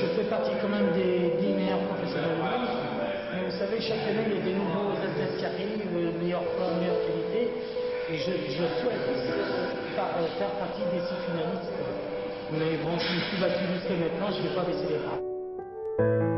Je fais partie quand même des 10 meilleurs professionnels du monde. Mais vous savez, chaque année, il y a des nouveaux athlètes qui arrivent, euh, meilleurs meilleure forme, meilleure qualité. Et je, souhaite par- euh, faire partie des six finalistes. Mais bon, je me suis battu jusqu'à maintenant, je ne vais pas baisser les bras.